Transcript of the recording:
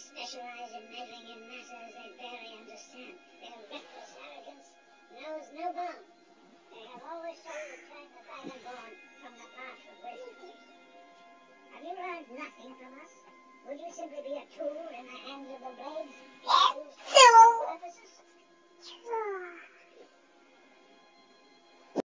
specialize in meddling in matters they barely understand. Their reckless arrogance knows no bounds. They have always sought to turn the vagabond from the path of wisdom. Have you learned nothing from us? Would you simply be a tool